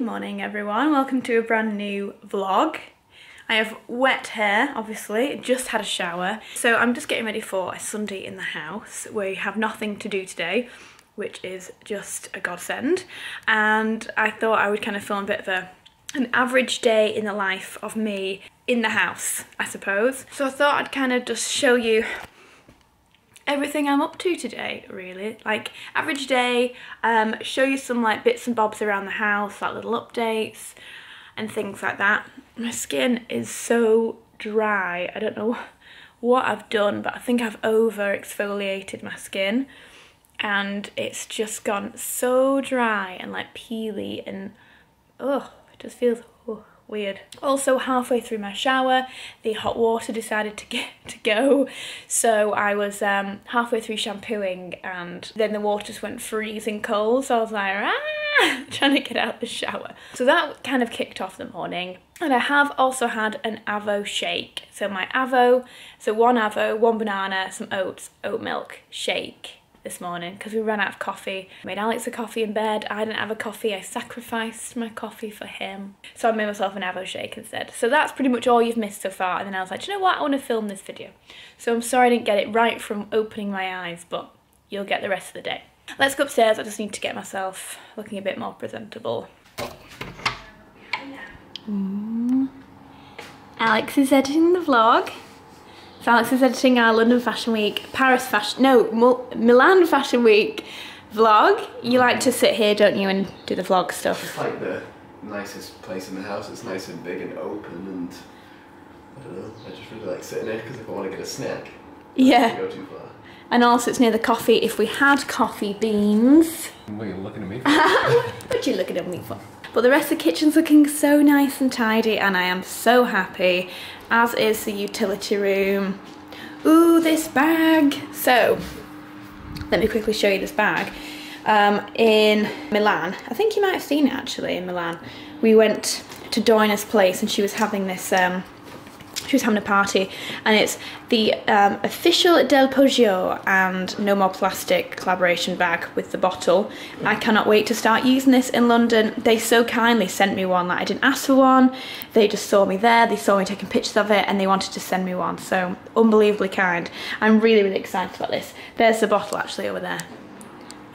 Good morning everyone, welcome to a brand new vlog. I have wet hair, obviously, just had a shower. So I'm just getting ready for a Sunday in the house. Where we have nothing to do today, which is just a godsend. And I thought I would kind of film a bit of a an average day in the life of me in the house, I suppose. So I thought I'd kind of just show you everything I'm up to today, really. Like, average day, um, show you some like bits and bobs around the house, like little updates and things like that. My skin is so dry. I don't know what I've done, but I think I've over exfoliated my skin and it's just gone so dry and like peely and oh, it just feels weird. Also halfway through my shower, the hot water decided to get to go. So I was um, halfway through shampooing and then the water just went freezing cold. So I was like, ah, trying to get out the shower. So that kind of kicked off the morning. And I have also had an Avo shake. So my Avo, so one Avo, one banana, some oats, oat milk shake this morning because we ran out of coffee. I made Alex a coffee in bed. I didn't have a coffee. I sacrificed my coffee for him. So I made myself an Avo shake instead. So that's pretty much all you've missed so far. And then I was like, you know what? I want to film this video. So I'm sorry I didn't get it right from opening my eyes, but you'll get the rest of the day. Let's go upstairs. I just need to get myself looking a bit more presentable. Mm. Alex is editing the vlog. So Alex is editing our London Fashion Week, Paris Fashion, no, Mil Milan Fashion Week vlog. You like to sit here, don't you, and do the vlog stuff? It's like the nicest place in the house. It's nice and big and open and I don't know. I just really like sitting here because if I want to get a snack, yeah. go too far. And also it's near the coffee. If we had coffee beans. What are you looking at me for? what are you looking at me for? But the rest of the kitchen's looking so nice and tidy and I am so happy, as is the utility room. Ooh, this bag. So, let me quickly show you this bag. Um, in Milan, I think you might have seen it actually in Milan. We went to Doina's place and she was having this um, she was having a party and it's the um, official Del Poggio and No More Plastic collaboration bag with the bottle. I cannot wait to start using this in London. They so kindly sent me one like I didn't ask for one. They just saw me there, they saw me taking pictures of it and they wanted to send me one. So unbelievably kind. I'm really, really excited about this. There's the bottle actually over there.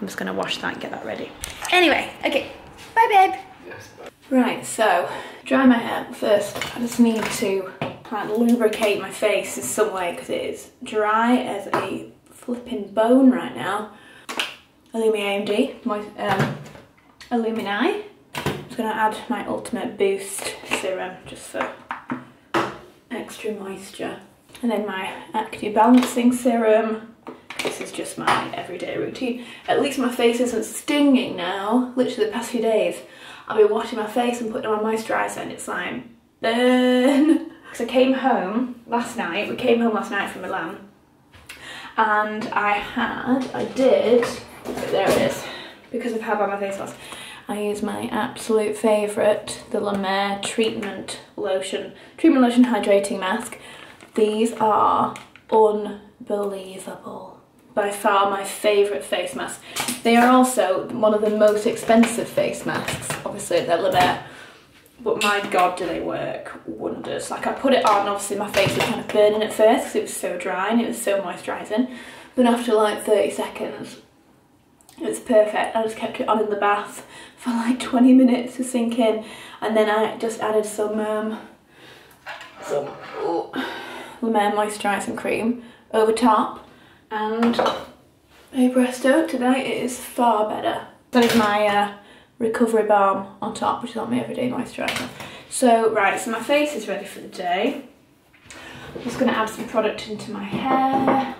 I'm just gonna wash that and get that ready. Anyway, okay, bye babe. Yes, Right, so dry my hair first. I just need to like lubricate my face in some way because it is dry as a flipping bone right now. Illumi AMD, my um, Illumini. I'm just gonna add my Ultimate Boost serum just for extra moisture. And then my Active Balancing Serum. This is just my everyday routine. At least my face isn't stinging now. Literally the past few days, I've been washing my face and putting on my moisturiser and it's like, burn. Because I came home last night, we came home last night from Milan, and I had, I did, there it is, because of how bad my face was, I use my absolute favourite, the La Mer Treatment Lotion, Treatment Lotion Hydrating Mask. These are unbelievable. By far my favourite face mask. They are also one of the most expensive face masks, obviously they're La Mer but my god do they work wonders. Like I put it on obviously my face was kind of burning at first because it was so dry and it was so moisturising. But after like 30 seconds it was perfect. I just kept it on in the bath for like 20 minutes to sink in. And then I just added some um, some oh, La Mer moisturising cream over top and hey presto today it is far better. That is my uh, recovery balm on top, which is on my everyday moisturiser. So, right, so my face is ready for the day. I'm just going to add some product into my hair.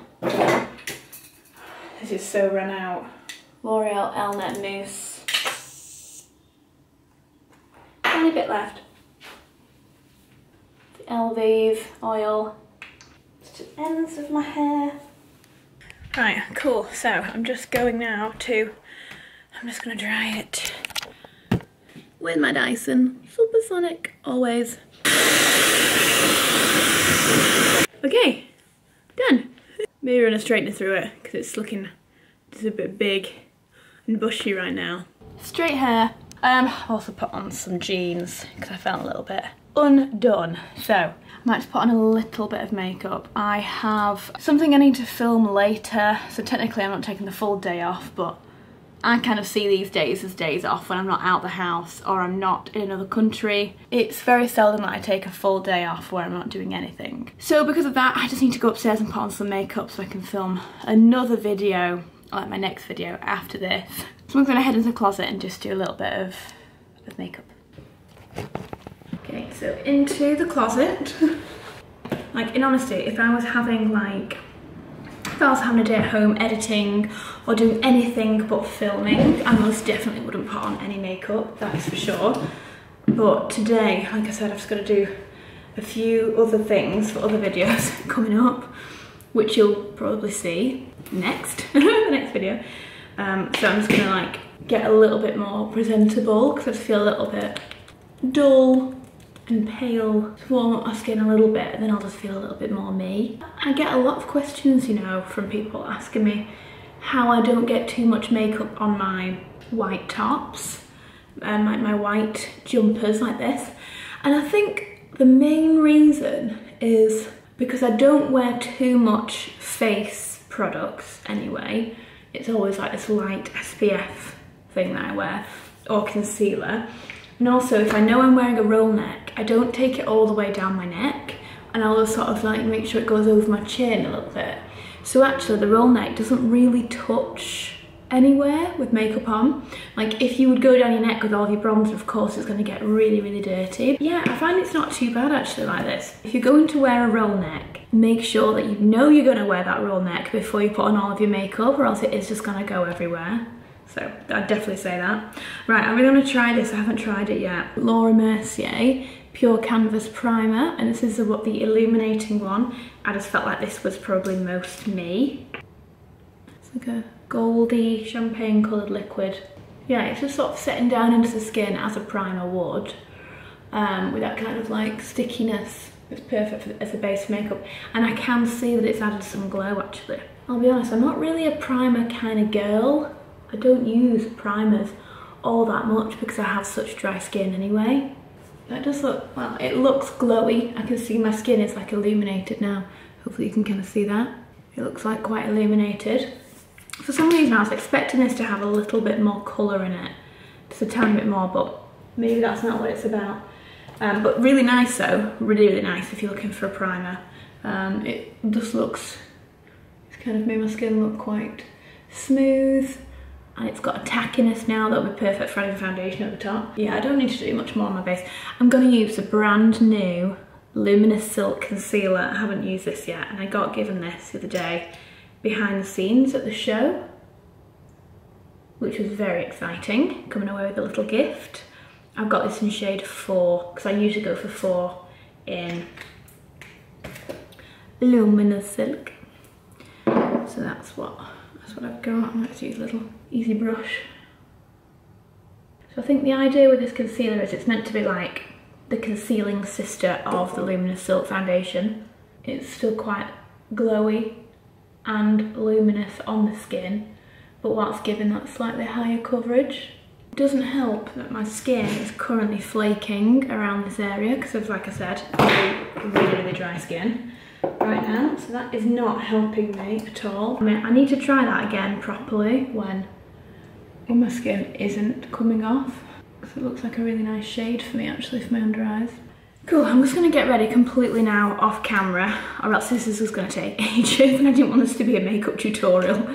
This is so run out. L'Oreal Elnet Mousse. Tiny bit left. The Elvive oil. Just the ends of my hair. Right, cool. So I'm just going now to I'm just gonna dry it with my Dyson Supersonic, always. Okay, done. Maybe run a straightener through it because it's looking just a bit big and bushy right now. Straight hair. Um, also put on some jeans because I felt a little bit undone. So I might just put on a little bit of makeup. I have something I need to film later. So technically I'm not taking the full day off, but I kind of see these days as days off when I'm not out the house or I'm not in another country. It's very seldom that I take a full day off where I'm not doing anything. So because of that, I just need to go upstairs and put on some makeup so I can film another video, like my next video after this. So I'm gonna head into the closet and just do a little bit of, of makeup. Okay, so into the closet. like in honesty, if I was having like if I was having a day at home editing or doing anything but filming, I most definitely wouldn't put on any makeup, that's for sure. But today, like I said, I've just got to do a few other things for other videos coming up, which you'll probably see next, the next video. Um, so I'm just gonna like get a little bit more presentable because I feel a little bit dull and pale to warm up my skin a little bit and then I'll just feel a little bit more me. I get a lot of questions, you know, from people asking me how I don't get too much makeup on my white tops and like my white jumpers like this. And I think the main reason is because I don't wear too much face products anyway. It's always like this light SPF thing that I wear or concealer. And also if I know I'm wearing a roll neck, I don't take it all the way down my neck and I'll sort of like make sure it goes over my chin a little bit. So actually the roll neck doesn't really touch anywhere with makeup on. Like if you would go down your neck with all of your bronzer, of course it's gonna get really, really dirty. Yeah, I find it's not too bad actually like this. If you're going to wear a roll neck, make sure that you know you're gonna wear that roll neck before you put on all of your makeup or else it is just gonna go everywhere. So I'd definitely say that. Right, I'm really gonna try this, I haven't tried it yet. Laura Mercier Pure Canvas Primer, and this is the, what, the illuminating one. I just felt like this was probably most me. It's like a goldy champagne coloured liquid. Yeah, it's just sort of setting down into the skin as a primer would, um, with that kind of like stickiness. It's perfect for, as a base makeup, and I can see that it's added some glow actually. I'll be honest, I'm not really a primer kind of girl. I don't use primers all that much because I have such dry skin anyway. That does look, well, it looks glowy. I can see my skin is like illuminated now. Hopefully you can kind of see that. It looks like quite illuminated. For some reason I was expecting this to have a little bit more colour in it. Just a tiny bit more, but maybe that's not what it's about. Um, but really nice though, really, really nice if you're looking for a primer. Um, it just looks, it's kind of made my skin look quite smooth and it's got a tackiness now that would be perfect for adding foundation at the top. Yeah, I don't need to do much more on my base. I'm gonna use a brand new Luminous Silk Concealer. I haven't used this yet and I got given this the other day behind the scenes at the show, which was very exciting, coming away with a little gift. I've got this in shade four, because I usually go for four in Luminous Silk. So that's what that's what I've got. I'm going to use a little easy brush. So I think the idea with this concealer is it's meant to be like the concealing sister of the Luminous Silk Foundation. It's still quite glowy and luminous on the skin, but whilst giving that slightly higher coverage. It doesn't help that my skin is currently flaking around this area because of, like I said, really, really dry skin right now. So that is not helping me at all. I mean, I need to try that again properly when, when my skin isn't coming off. Because it looks like a really nice shade for me actually for my under eyes. Cool, I'm just gonna get ready completely now off camera or else this is just gonna take ages and I didn't want this to be a makeup tutorial.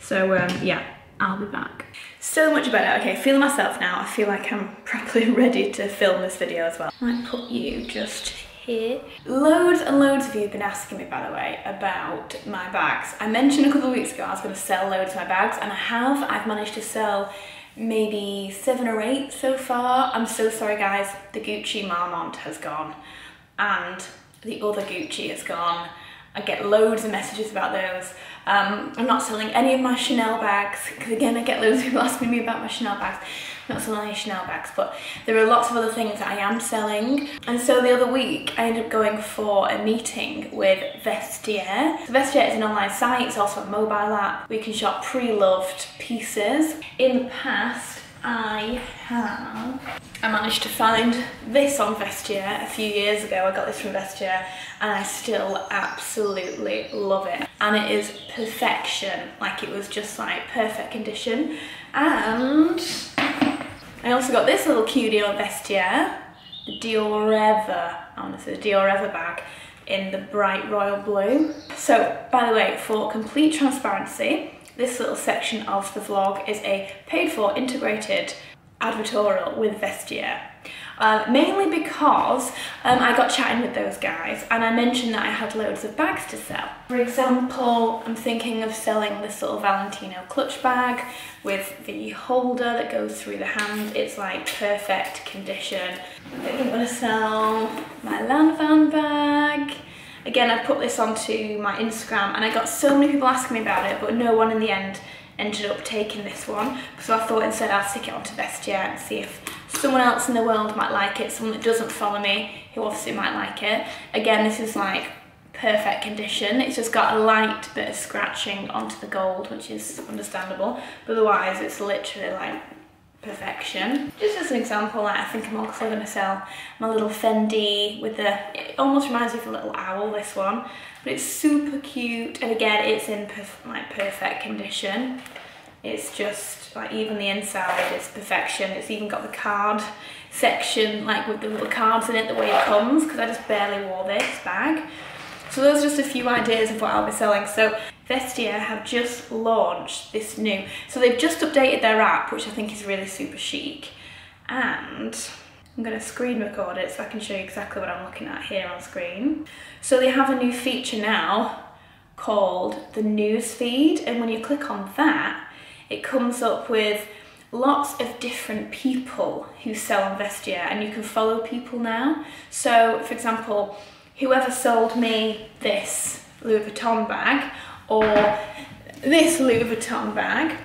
So um, yeah, I'll be back. So much better. Okay, feeling myself now. I feel like I'm properly ready to film this video as well. I might put you just here. Loads and loads of you have been asking me, by the way, about my bags. I mentioned a couple of weeks ago I was going to sell loads of my bags, and I have. I've managed to sell maybe seven or eight so far. I'm so sorry, guys. The Gucci Marmont has gone, and the other Gucci has gone. I get loads of messages about those. Um, I'm not selling any of my Chanel bags, because again, I get loads of people asking me about my Chanel bags not selling any Chanel bags, but there are lots of other things that I am selling. And so the other week, I ended up going for a meeting with Vestiaire. So Vestiaire is an online site, it's also a mobile app. We can shop pre-loved pieces. In the past, I have, I managed to find this on Vestiaire a few years ago. I got this from Vestiaire and I still absolutely love it. And it is perfection, like it was just like perfect condition. And I also got this little cutie on Vestiaire, the Diorever, honestly, oh, the Diorever bag in the bright royal blue. So, by the way, for complete transparency, this little section of the vlog is a paid for integrated advertorial with Vestiaire. Uh, mainly because um, I got chatting with those guys and I mentioned that I had loads of bags to sell. For example, I'm thinking of selling this little Valentino clutch bag with the holder that goes through the hand. It's like perfect condition. I think I'm gonna sell my Lanvin bag. Again, I put this onto my Instagram and I got so many people asking me about it, but no one in the end ended up taking this one. So I thought instead I'll stick it onto Vestiaire and see if someone else in the world might like it, someone that doesn't follow me, who obviously might like it. Again, this is like perfect condition. It's just got a light bit of scratching onto the gold, which is understandable. But otherwise, it's literally like perfection. Just as an example, like, I think I'm also going to sell my little Fendi with the, it almost reminds me of a little owl, this one. But it's super cute, and again, it's in perf like perfect condition. It's just, like even the inside is perfection. It's even got the card section, like with the little cards in it, the way it comes, because I just barely wore this bag. So those are just a few ideas of what I'll be selling. So Vestiaire have just launched this new, so they've just updated their app, which I think is really super chic. And I'm gonna screen record it so I can show you exactly what I'm looking at here on screen. So they have a new feature now called the news feed. And when you click on that, it comes up with lots of different people who sell on Vestiaire and you can follow people now. So for example, whoever sold me this Louis Vuitton bag or this Louis Vuitton bag,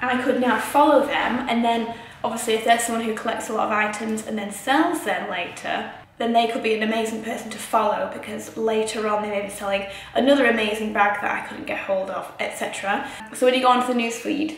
I could now follow them and then obviously if there's someone who collects a lot of items and then sells them later, then they could be an amazing person to follow because later on they may be selling another amazing bag that I couldn't get hold of, etc. So when you go onto the newsfeed,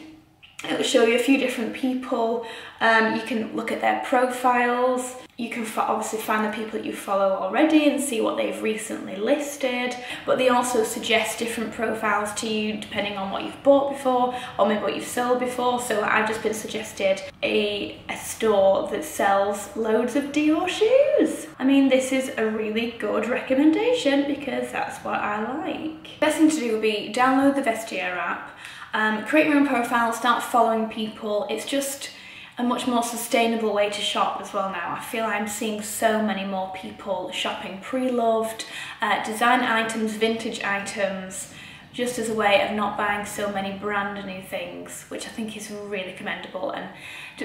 It'll show you a few different people. Um, you can look at their profiles. You can obviously find the people that you follow already and see what they've recently listed. But they also suggest different profiles to you depending on what you've bought before or maybe what you've sold before. So I've just been suggested a, a store that sells loads of Dior shoes. I mean, this is a really good recommendation because that's what I like. Best thing to do would be download the Vestiaire app um, create your own profile, start following people. It's just a much more sustainable way to shop as well now. I feel I'm seeing so many more people shopping pre-loved, uh, design items, vintage items, just as a way of not buying so many brand new things, which I think is really commendable and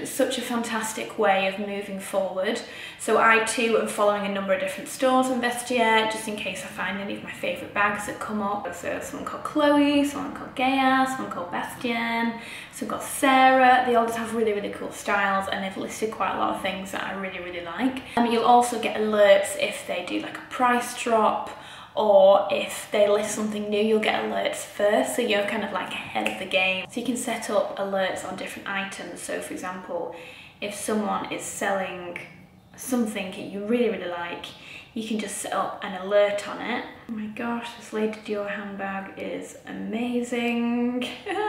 such a fantastic way of moving forward. So I too am following a number of different stores on Vestiaire, just in case I find any of my favourite bags that come up. So someone called Chloe, someone called Gaia, someone called Bastien, someone called Sarah. They all just have really, really cool styles and they've listed quite a lot of things that I really, really like. And you'll also get alerts if they do like a price drop or if they list something new you'll get alerts first so you're kind of like ahead of the game. So you can set up alerts on different items. So for example if someone is selling something that you really really like you can just set up an alert on it. Oh my gosh this Lady Dior handbag is amazing.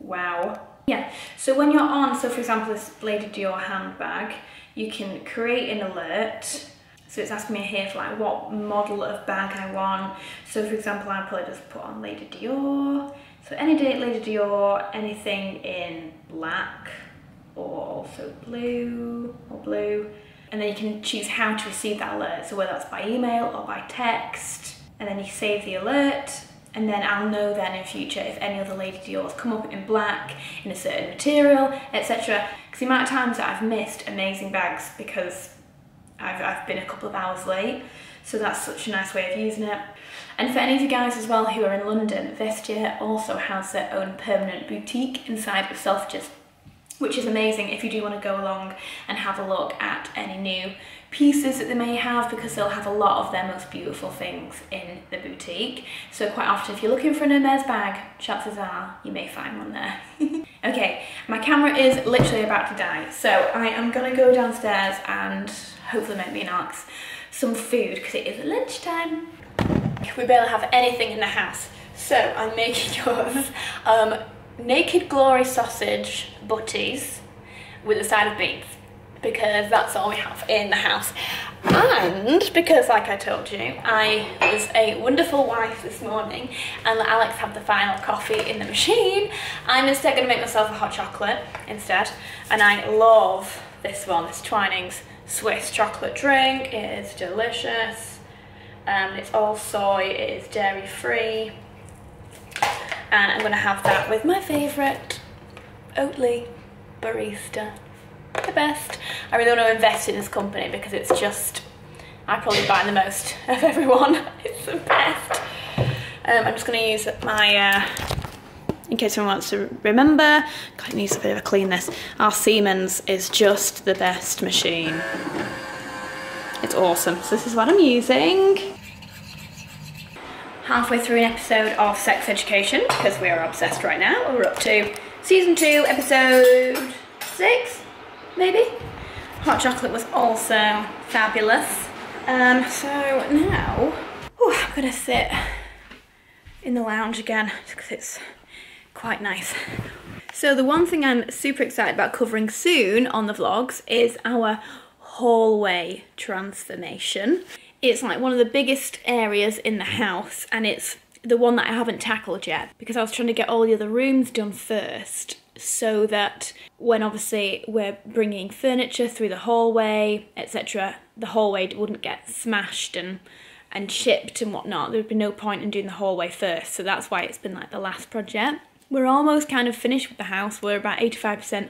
Wow. Yeah so when you're on so for example this Lady Dior handbag you can create an alert so it's asking me here for like what model of bag I want. So for example, I'd probably just put on Lady Dior. So any date Lady Dior, anything in black or also blue or blue. And then you can choose how to receive that alert. So whether that's by email or by text. And then you save the alert and then I'll know then in future if any other Lady Dior's come up in black, in a certain material, etc. Because the amount of times that I've missed amazing bags because I've, I've been a couple of hours late. So that's such a nice way of using it. And for any of you guys as well who are in London, Vestiaire also has their own permanent boutique inside of Selfridges, which is amazing if you do want to go along and have a look at any new pieces that they may have because they'll have a lot of their most beautiful things in the boutique. So quite often if you're looking for an Hermes bag, chances are you may find one there. Okay, my camera is literally about to die, so I am gonna go downstairs and hopefully make me and Alex some food because it is lunchtime. We barely have anything in the house, so I'm making yours um, naked glory sausage butties with a side of beans because that's all we have in the house. And because, like I told you, I was a wonderful wife this morning and let Alex have the final coffee in the machine, I'm instead going to make myself a hot chocolate instead. And I love this one, this Twinings Swiss chocolate drink. It is delicious. Um, it's all soy, it is dairy free. And I'm going to have that with my favourite Oatly barista the best. I really want to invest in this company because it's just, I probably buy the most of everyone. It's the best. Um, I'm just going to use my, uh, in case anyone wants to remember, God, it needs a bit of a clean this. Our Siemens is just the best machine. It's awesome. So this is what I'm using. Halfway through an episode of Sex Education, because we are obsessed right now. We're up to season two, episode six maybe. Hot chocolate was also fabulous. Um, so now, whew, I'm gonna sit in the lounge again because it's quite nice. So the one thing I'm super excited about covering soon on the vlogs is our hallway transformation. It's like one of the biggest areas in the house and it's the one that I haven't tackled yet because I was trying to get all the other rooms done first so that when obviously we're bringing furniture through the hallway, etc., the hallway wouldn't get smashed and and chipped and whatnot. There would be no point in doing the hallway first, so that's why it's been like the last project. We're almost kind of finished with the house. We're about 85%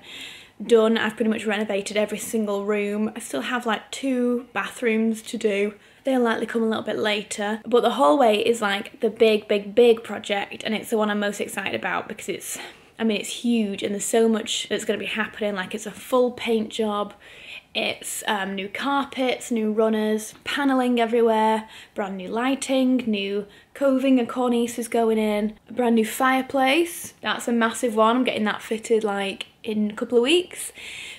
done. I've pretty much renovated every single room. I still have like two bathrooms to do. They'll likely come a little bit later. But the hallway is like the big, big, big project and it's the one I'm most excited about because it's I mean, it's huge and there's so much that's going to be happening. Like, it's a full paint job, it's um, new carpets, new runners, panelling everywhere, brand new lighting, new coving and cornices going in, a brand new fireplace. That's a massive one. I'm getting that fitted like in a couple of weeks.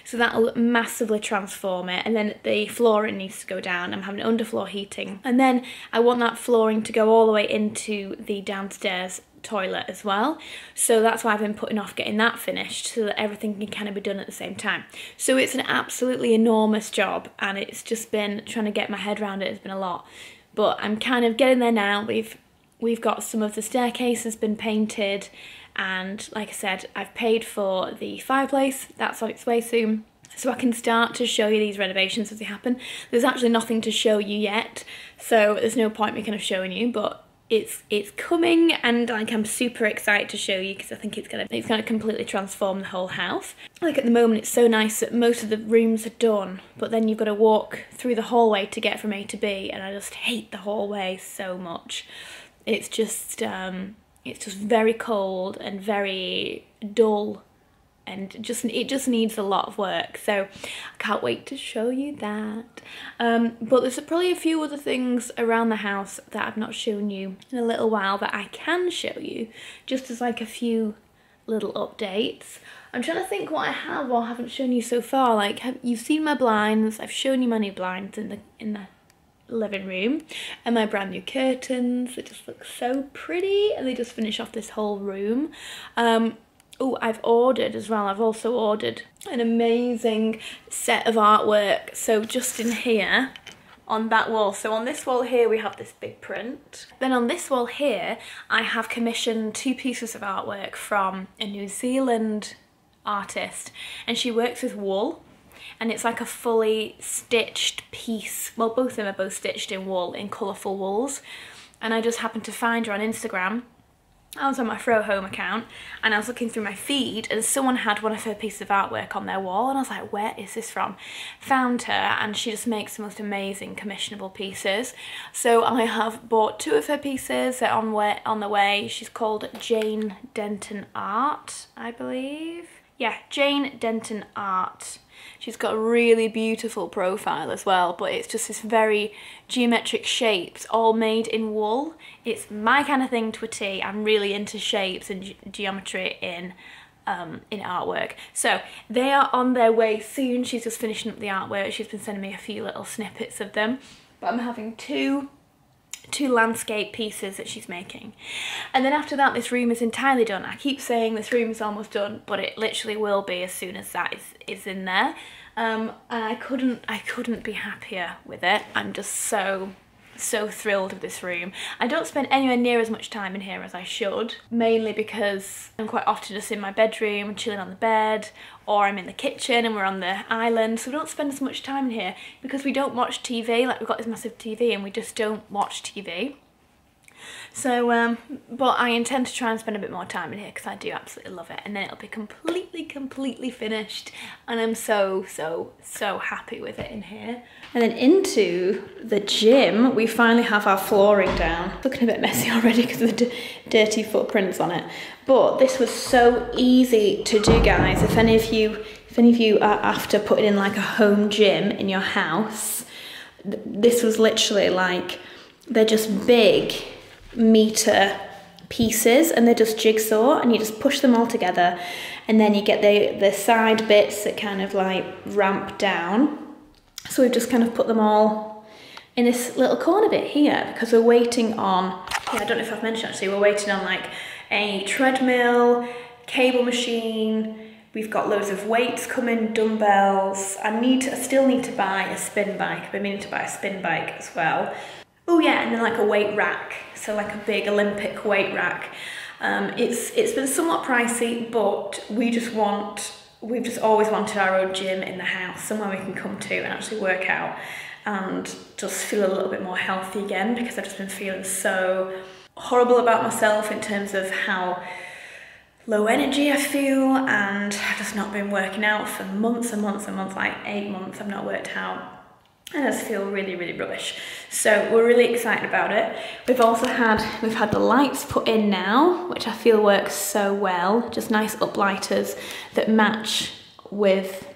So that'll massively transform it. And then the flooring needs to go down. I'm having underfloor heating. And then I want that flooring to go all the way into the downstairs toilet as well. So that's why I've been putting off getting that finished so that everything can kind of be done at the same time. So it's an absolutely enormous job and it's just been trying to get my head around it has been a lot. But I'm kind of getting there now. We've we've got some of the staircase has been painted and like I said, I've paid for the fireplace. That's on its way soon so I can start to show you these renovations as they happen. There's actually nothing to show you yet, so there's no point me kind of showing you, but it's it's coming and like I'm super excited to show you because I think it's gonna it's gonna completely transform the whole house. Like at the moment it's so nice that most of the rooms are done but then you've got to walk through the hallway to get from A to B and I just hate the hallway so much. It's just um it's just very cold and very dull and just it just needs a lot of work. So I can't wait to show you that. Um, but there's probably a few other things around the house that I've not shown you in a little while that I can show you just as like a few little updates. I'm trying to think what I have or haven't shown you so far. Like have, you've seen my blinds I've shown you my new blinds in the in the living room and my brand new curtains they just look so pretty and they just finish off this whole room um, Oh, I've ordered as well. I've also ordered an amazing set of artwork. So just in here on that wall. So on this wall here we have this big print. Then on this wall here I have commissioned two pieces of artwork from a New Zealand artist and she works with wool and it's like a fully stitched piece. Well both of them are both stitched in wool in colourful wools and I just happened to find her on Instagram I was on my Frow Home account and I was looking through my feed and someone had one of her pieces of artwork on their wall and I was like, where is this from? Found her and she just makes the most amazing commissionable pieces. So I have bought two of her pieces, they're on, way, on the way. She's called Jane Denton Art, I believe. Yeah, Jane Denton Art. She's got a really beautiful profile as well, but it's just this very geometric shapes, all made in wool. It's my kind of thing to a T. I'm really into shapes and ge geometry in um, in artwork. So they are on their way soon. She's just finishing up the artwork. She's been sending me a few little snippets of them. But I'm having two two landscape pieces that she's making. And then after that, this room is entirely done. I keep saying this room is almost done, but it literally will be as soon as that is, is in there. Um, and I couldn't, I couldn't be happier with it. I'm just so so thrilled with this room. I don't spend anywhere near as much time in here as I should, mainly because I'm quite often just in my bedroom, chilling on the bed, or I'm in the kitchen and we're on the island, so we don't spend as much time in here because we don't watch TV, like we've got this massive TV and we just don't watch TV. So, um, but I intend to try and spend a bit more time in here because I do absolutely love it. And then it'll be completely, completely finished. And I'm so, so, so happy with it in here. And then into the gym, we finally have our flooring down. It's looking a bit messy already because of the dirty footprints on it. But this was so easy to do, guys. If any of you, if any of you are after putting in like a home gym in your house, this was literally like, they're just big meter pieces and they're just jigsaw and you just push them all together and then you get the, the side bits that kind of like ramp down. So we've just kind of put them all in this little corner bit here because we're waiting on, yeah, I don't know if I've mentioned actually, we're waiting on like a treadmill, cable machine, We've got loads of weights coming, dumbbells. I need to, I still need to buy a spin bike. I've been meaning to buy a spin bike as well. Oh yeah, and then like a weight rack, so like a big Olympic weight rack. Um, it's it's been somewhat pricey, but we just want we've just always wanted our own gym in the house, somewhere we can come to and actually work out and just feel a little bit more healthy again because I've just been feeling so horrible about myself in terms of how low energy I feel and I've just not been working out for months and months and months, like eight months I've not worked out and I feel really, really rubbish. So we're really excited about it. We've also had, we've had the lights put in now, which I feel works so well. Just nice uplighters that match with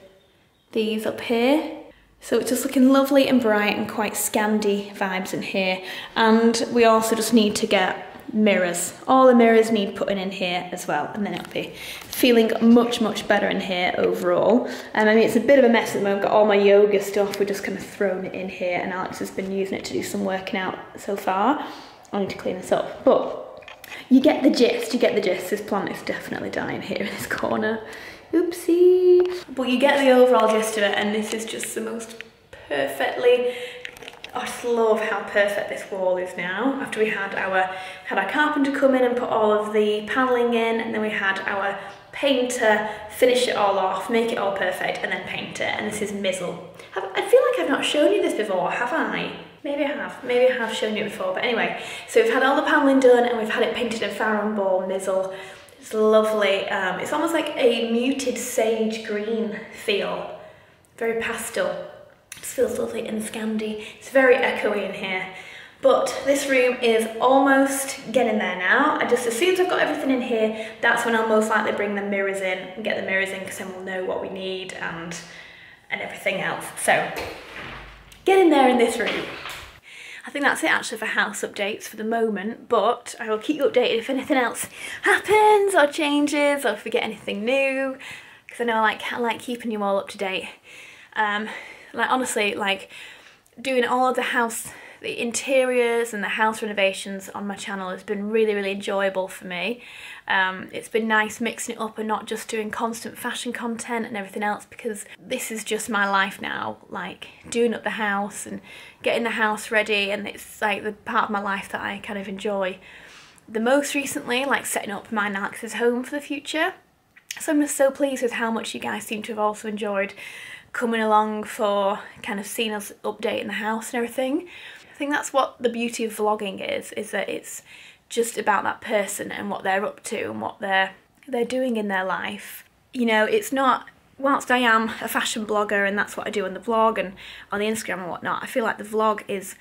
these up here. So it's just looking lovely and bright and quite Scandi vibes in here. And we also just need to get mirrors. All the mirrors need putting in here as well, and then it'll be feeling much, much better in here overall. Um, I mean, it's a bit of a mess at the moment. I've got all my yoga stuff. We're just kind of thrown it in here, and Alex has been using it to do some working out so far. I need to clean this up, but you get the gist. You get the gist. This plant is definitely dying here in this corner. Oopsie. But you get the overall gist of it, and this is just the most perfectly just love how perfect this wall is now. After we had our had our carpenter come in and put all of the panelling in, and then we had our painter finish it all off, make it all perfect, and then paint it. And this is Mizzle. Have, I feel like I've not shown you this before, have I? Maybe I have. Maybe I have shown you before. But anyway, so we've had all the panelling done, and we've had it painted in Farrow Ball Mizzle. It's lovely. Um, it's almost like a muted sage green feel, very pastel just feels lovely and Scandi. It's very echoey in here. But this room is almost getting there now. I just, as soon as I've got everything in here, that's when I'll most likely bring the mirrors in and get the mirrors in because then we'll know what we need and, and everything else. So, get in there in this room. I think that's it actually for house updates for the moment, but I will keep you updated if anything else happens or changes or if we get anything new, because I know I like, I like keeping you all up to date. Um, like honestly, like doing all of the house, the interiors and the house renovations on my channel has been really, really enjoyable for me. Um, it's been nice mixing it up and not just doing constant fashion content and everything else because this is just my life now, like doing up the house and getting the house ready and it's like the part of my life that I kind of enjoy. The most recently, like setting up my Alex's home for the future. So I'm just so pleased with how much you guys seem to have also enjoyed coming along for kind of seeing us updating the house and everything. I think that's what the beauty of vlogging is, is that it's just about that person and what they're up to and what they're they're doing in their life. You know, it's not whilst I am a fashion blogger and that's what I do on the vlog and on the Instagram and whatnot, I feel like the vlog is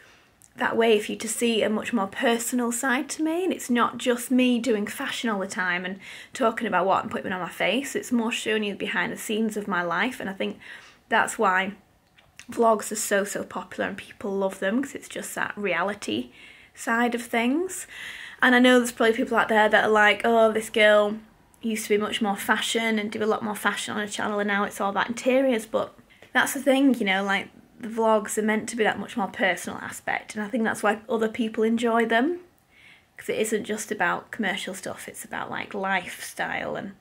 that way for you to see a much more personal side to me and it's not just me doing fashion all the time and talking about what I'm putting on my face, it's more showing you behind the scenes of my life and I think that's why vlogs are so, so popular and people love them because it's just that reality side of things. And I know there's probably people out there that are like, oh, this girl used to be much more fashion and do a lot more fashion on a channel and now it's all about interiors but that's the thing you know like the vlogs are meant to be that much more personal aspect and I think that's why other people enjoy them because it isn't just about commercial stuff it's about like lifestyle and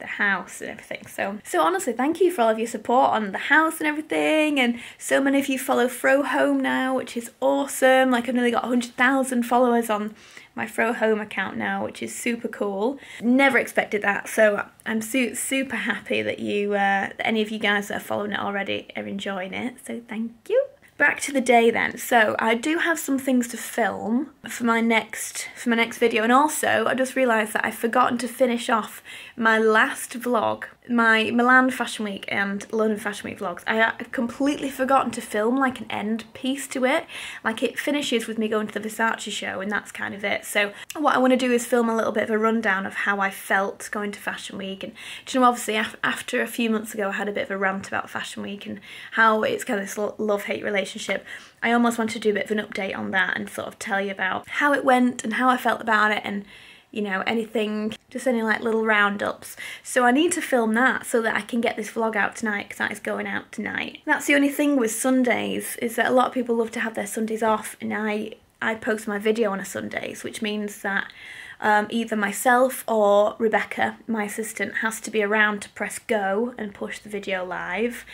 the house and everything. So, so honestly, thank you for all of your support on the house and everything. And so many of you follow Frow Home now, which is awesome. Like I've nearly got 100,000 followers on my Frow Home account now, which is super cool. Never expected that. So I'm su super happy that you, uh, that any of you guys that are following it already are enjoying it. So thank you back to the day then. So I do have some things to film for my next for my next video and also I just realised that I've forgotten to finish off my last vlog my Milan Fashion Week and London Fashion Week vlogs, I have completely forgotten to film like an end piece to it. Like it finishes with me going to the Versace show and that's kind of it. So what I want to do is film a little bit of a rundown of how I felt going to Fashion Week. And you know, obviously after a few months ago I had a bit of a rant about Fashion Week and how it's kind of this love-hate relationship. I almost want to do a bit of an update on that and sort of tell you about how it went and how I felt about it and you know, anything, just any like little roundups. So I need to film that so that I can get this vlog out tonight because that is going out tonight. That's the only thing with Sundays is that a lot of people love to have their Sundays off and I, I post my video on a Sundays, which means that um, either myself or Rebecca, my assistant, has to be around to press go and push the video live.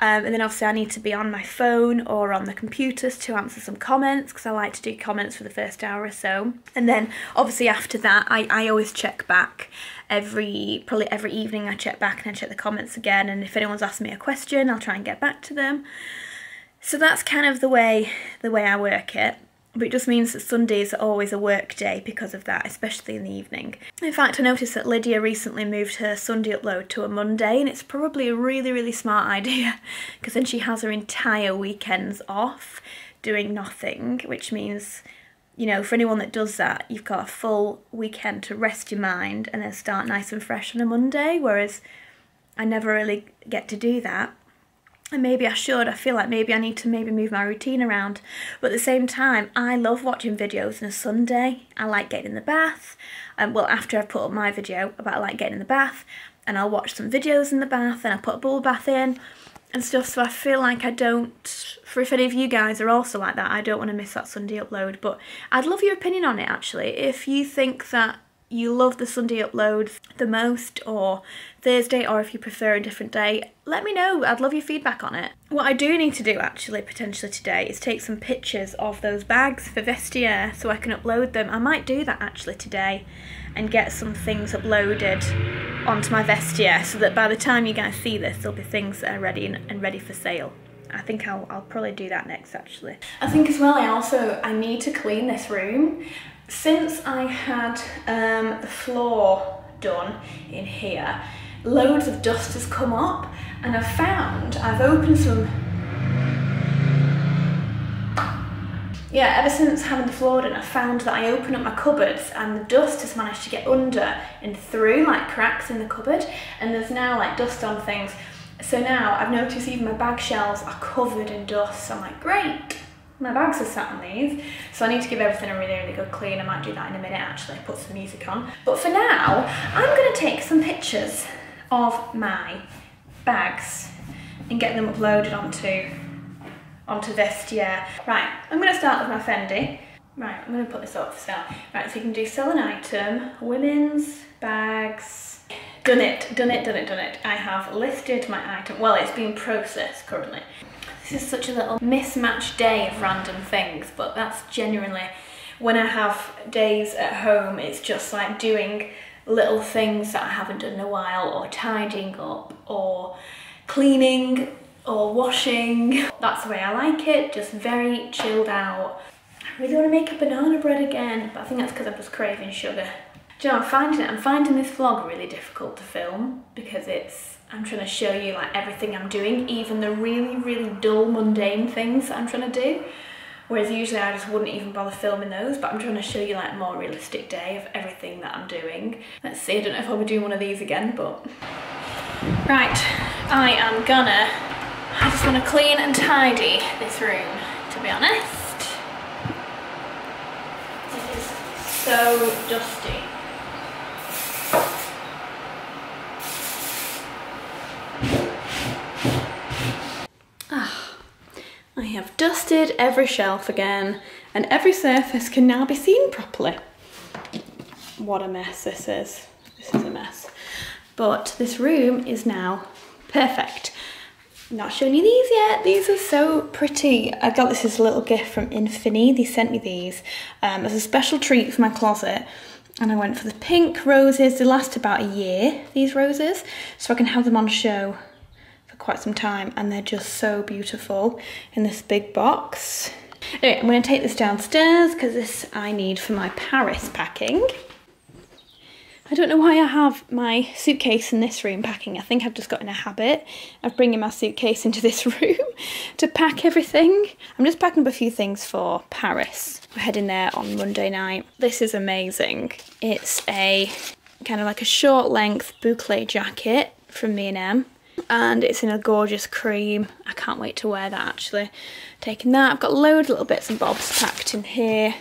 Um, and then obviously I need to be on my phone or on the computers to answer some comments because I like to do comments for the first hour or so. And then obviously after that I, I always check back every, probably every evening I check back and I check the comments again and if anyone's asked me a question I'll try and get back to them. So that's kind of the way, the way I work it but it just means that Sundays are always a work day because of that, especially in the evening. In fact, I noticed that Lydia recently moved her Sunday upload to a Monday, and it's probably a really, really smart idea because then she has her entire weekends off doing nothing, which means, you know, for anyone that does that, you've got a full weekend to rest your mind and then start nice and fresh on a Monday, whereas I never really get to do that and maybe I should, I feel like maybe I need to maybe move my routine around. But at the same time, I love watching videos on a Sunday. I like getting in the bath. Um, well, after I've put up my video about like getting in the bath, and I'll watch some videos in the bath, and I put a bubble bath in and stuff. So I feel like I don't, for if any of you guys are also like that, I don't want to miss that Sunday upload. But I'd love your opinion on it actually. If you think that you love the Sunday uploads the most or Thursday or if you prefer a different day, let me know. I'd love your feedback on it. What I do need to do actually potentially today is take some pictures of those bags for Vestiaire so I can upload them. I might do that actually today and get some things uploaded onto my Vestiaire so that by the time you guys see this there'll be things that are ready and, ready for sale. I think I'll, I'll probably do that next actually. I think as well I also, I need to clean this room since I had um, the floor done in here, loads of dust has come up and I've found, I've opened some, yeah, ever since having the floor done, I found that I open up my cupboards and the dust has managed to get under and through like cracks in the cupboard and there's now like dust on things. So now I've noticed even my bag shelves are covered in dust. So I'm like, great, my bags are sat on these, so I need to give everything a really, really good clean. I might do that in a minute actually, put some music on. But for now, I'm gonna take some pictures of my bags and get them uploaded onto, onto Vestiaire. Right, I'm gonna start with my Fendi. Right, I'm gonna put this up for sale. Right, so you can do sell an item, women's bags, done it, done it, done it, done it. I have listed my item, well it's being processed currently. This is such a little mismatched day of random things, but that's genuinely when I have days at home, it's just like doing little things that I haven't done in a while, or tidying up, or cleaning, or washing. That's the way I like it, just very chilled out. I really want to make a banana bread again, but I think that's because I'm just craving sugar. Do you know, I'm finding it, I'm finding this vlog really difficult to film because it's I'm trying to show you like everything I'm doing, even the really, really dull, mundane things that I'm trying to do. Whereas usually I just wouldn't even bother filming those, but I'm trying to show you like a more realistic day of everything that I'm doing. Let's see, I don't know if I'll be doing one of these again, but... Right, I am gonna, I just wanna clean and tidy this room, to be honest. It is so dusty. I have dusted every shelf again and every surface can now be seen properly. What a mess this is. This is a mess. But this room is now perfect. Not showing you these yet. These are so pretty. I got this as a little gift from Infini. They sent me these um, as a special treat for my closet. And I went for the pink roses. They last about a year, these roses. So I can have them on show quite some time. And they're just so beautiful in this big box. Anyway, I'm going to take this downstairs because this I need for my Paris packing. I don't know why I have my suitcase in this room packing. I think I've just got in a habit of bringing my suitcase into this room to pack everything. I'm just packing up a few things for Paris. We're heading there on Monday night. This is amazing. It's a kind of like a short length boucle jacket from M&M and it's in a gorgeous cream. I can't wait to wear that actually. Taking that, I've got loads of little bits and bobs packed in here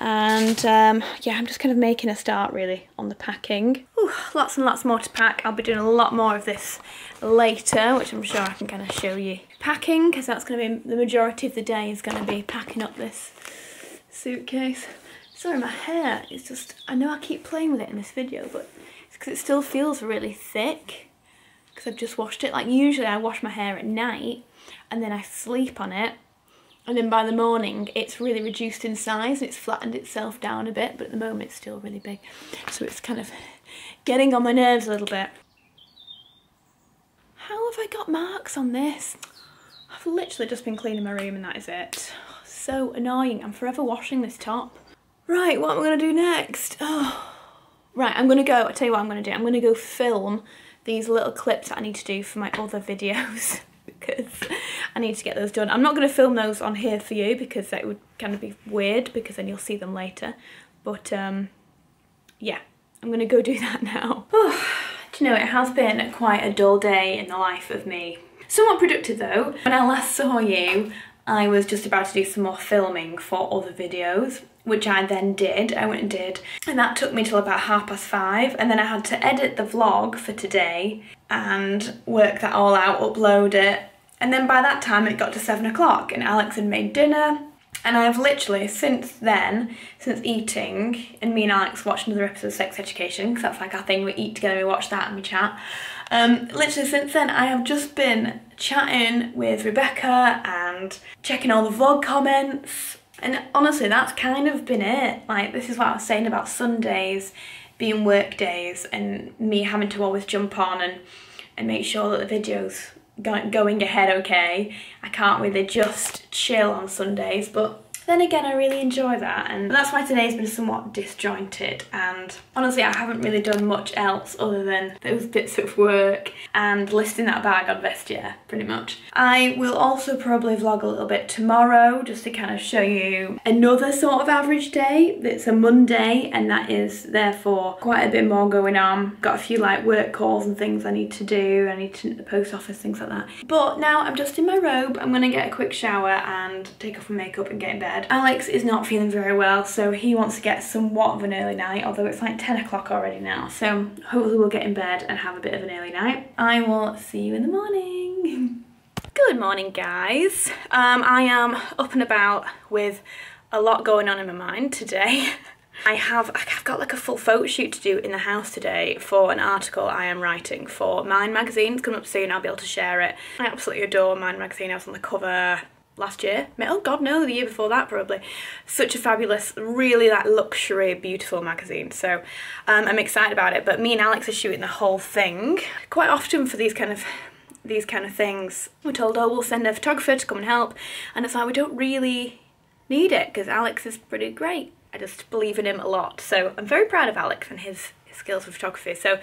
and um, yeah I'm just kind of making a start really on the packing. Ooh, lots and lots more to pack. I'll be doing a lot more of this later which I'm sure I can kind of show you. Packing because that's going to be the majority of the day is going to be packing up this suitcase. Sorry my hair is just I know I keep playing with it in this video but it's because it still feels really thick because I've just washed it. Like usually I wash my hair at night and then I sleep on it. And then by the morning it's really reduced in size and it's flattened itself down a bit but at the moment it's still really big. So it's kind of getting on my nerves a little bit. How have I got marks on this? I've literally just been cleaning my room and that is it. So annoying. I'm forever washing this top. Right what am I gonna do next? Oh right I'm gonna go I'll tell you what I'm gonna do. I'm gonna go film these little clips that I need to do for my other videos because I need to get those done. I'm not going to film those on here for you because that would kind of be weird because then you'll see them later. But um, yeah, I'm going to go do that now. Do you know, it has been quite a dull day in the life of me. Somewhat productive though. When I last saw you, I was just about to do some more filming for other videos which I then did, I went and did, and that took me till about half past five, and then I had to edit the vlog for today and work that all out, upload it, and then by that time it got to seven o'clock and Alex had made dinner. And I've literally, since then, since eating, and me and Alex watched another episode of Sex Education, because that's like our thing, we eat together, we watch that and we chat. Um, literally since then, I have just been chatting with Rebecca and checking all the vlog comments. And honestly, that's kind of been it. Like, this is what I was saying about Sundays being work days and me having to always jump on and, and make sure that the videos going ahead okay. I can't really just chill on Sundays, but then again, I really enjoy that and that's why today's been somewhat disjointed and honestly I haven't really done much else other than those bits of work and listing that bag on Vestiaire, pretty much. I will also probably vlog a little bit tomorrow just to kind of show you another sort of average day. It's a Monday and that is therefore quite a bit more going on. Got a few like work calls and things I need to do. I need to the post office, things like that. But now I'm just in my robe. I'm gonna get a quick shower and take off my makeup and get in bed bed. Alex is not feeling very well, so he wants to get somewhat of an early night, although it's like 10 o'clock already now. So hopefully we'll get in bed and have a bit of an early night. I will see you in the morning. Good morning, guys. Um, I am up and about with a lot going on in my mind today. I have I've got like a full photo shoot to do in the house today for an article I am writing for Mind magazine. It's coming up soon, I'll be able to share it. I absolutely adore Mind magazine. I was on the cover last year. Oh god no, the year before that probably. Such a fabulous, really that luxury, beautiful magazine. So um, I'm excited about it. But me and Alex are shooting the whole thing. Quite often for these kind of these kind of things, we're told, oh, we'll send a photographer to come and help. And it's like, we don't really need it because Alex is pretty great. I just believe in him a lot. So I'm very proud of Alex and his skills with photography. So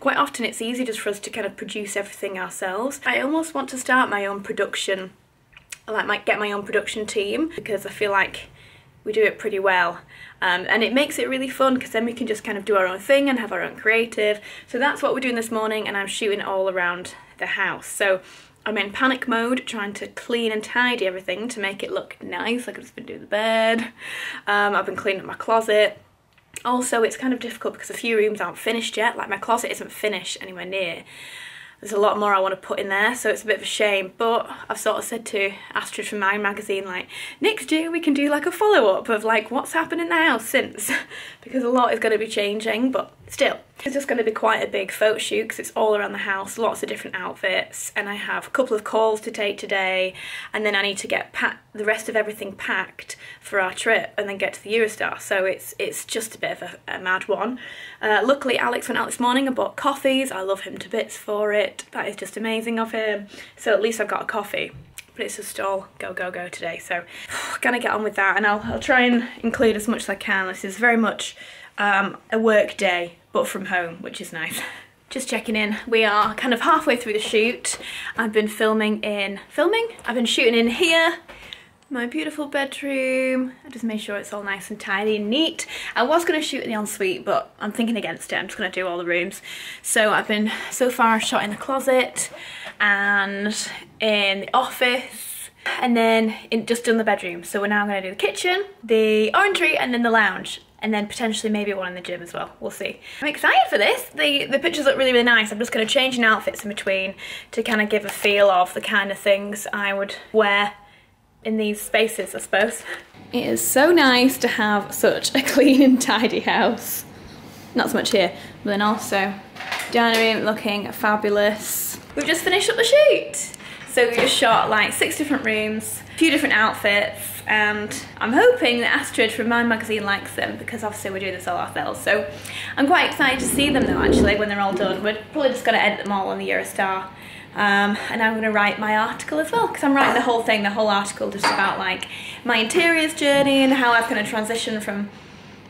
quite often it's easy just for us to kind of produce everything ourselves. I almost want to start my own production I like might get my own production team because I feel like we do it pretty well. Um, and it makes it really fun because then we can just kind of do our own thing and have our own creative. So that's what we're doing this morning and I'm shooting all around the house. So I'm in panic mode trying to clean and tidy everything to make it look nice like I've just been doing the bed. Um, I've been cleaning up my closet. Also it's kind of difficult because a few rooms aren't finished yet. Like my closet isn't finished anywhere near there's a lot more I want to put in there, so it's a bit of a shame. But I've sort of said to Astrid from my magazine, like, next year we can do like a follow up of like what's happened in the house since, because a lot is going to be changing, but still. It's just going to be quite a big photo shoot because it's all around the house, lots of different outfits, and I have a couple of calls to take today, and then I need to get the rest of everything packed for our trip, and then get to the Eurostar. So it's it's just a bit of a, a mad one. Uh, luckily, Alex went out this morning and bought coffees. I love him to bits for it. That is just amazing of him. So at least I've got a coffee but it's just all go go go today so gonna get on with that and I'll, I'll try and include as much as I can this is very much um, a work day but from home, which is nice. Just checking in. We are kind of halfway through the shoot. I've been filming in, filming? I've been shooting in here, my beautiful bedroom. I just made sure it's all nice and tidy and neat. I was gonna shoot in the ensuite, but I'm thinking against it. I'm just gonna do all the rooms. So I've been, so far, shot in the closet and in the office and then in, just done the bedroom. So we're now gonna do the kitchen, the orangery, and then the lounge and then potentially maybe one in the gym as well. We'll see. I'm excited for this. The, the pictures look really, really nice. I'm just going to change in outfits in between to kind of give a feel of the kind of things I would wear in these spaces, I suppose. It is so nice to have such a clean and tidy house. Not so much here, but then also dining room looking fabulous. We've just finished up the shoot. So we just shot like six different rooms, a few different outfits, and I'm hoping that Astrid from My Magazine likes them because obviously we're doing this all ourselves. So I'm quite excited to see them though actually when they're all done. We're probably just going to edit them all on the Eurostar. Um, and I'm going to write my article as well because I'm writing the whole thing, the whole article just about like my interiors journey and how I've kind of transitioned from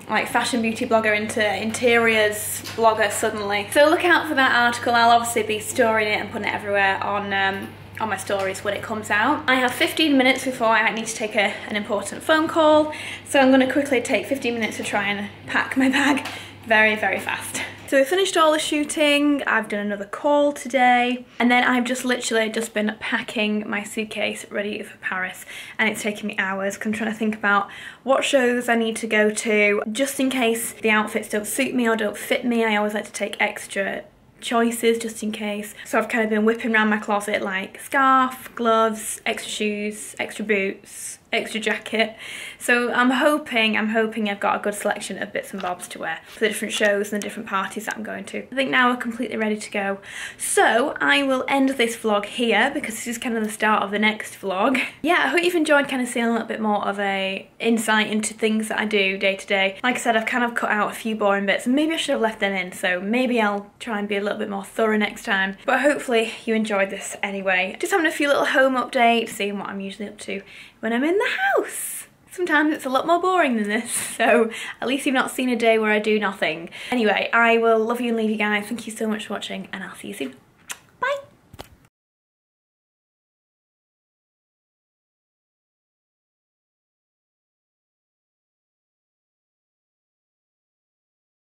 like fashion beauty blogger into interiors blogger suddenly. So look out for that article. I'll obviously be storing it and putting it everywhere on um, on my stories when it comes out. I have 15 minutes before I need to take a, an important phone call, so I'm gonna quickly take 15 minutes to try and pack my bag very, very fast. So we finished all the shooting, I've done another call today, and then I've just literally just been packing my suitcase ready for Paris, and it's taken me hours. Because I'm trying to think about what shows I need to go to, just in case the outfits don't suit me or don't fit me, I always like to take extra choices just in case. So I've kind of been whipping around my closet like scarf, gloves, extra shoes, extra boots, extra jacket. So I'm hoping, I'm hoping I've got a good selection of bits and bobs to wear for the different shows and the different parties that I'm going to. I think now we're completely ready to go. So I will end this vlog here because this is kind of the start of the next vlog. Yeah, I hope you've enjoyed kind of seeing a little bit more of a insight into things that I do day to day. Like I said, I've kind of cut out a few boring bits and maybe I should have left them in. So maybe I'll try and be a little bit more thorough next time. But hopefully you enjoyed this anyway. Just having a few little home updates, seeing what I'm usually up to when I'm in the house. Sometimes it's a lot more boring than this, so at least you've not seen a day where I do nothing. Anyway, I will love you and leave you guys. Thank you so much for watching, and I'll see you soon.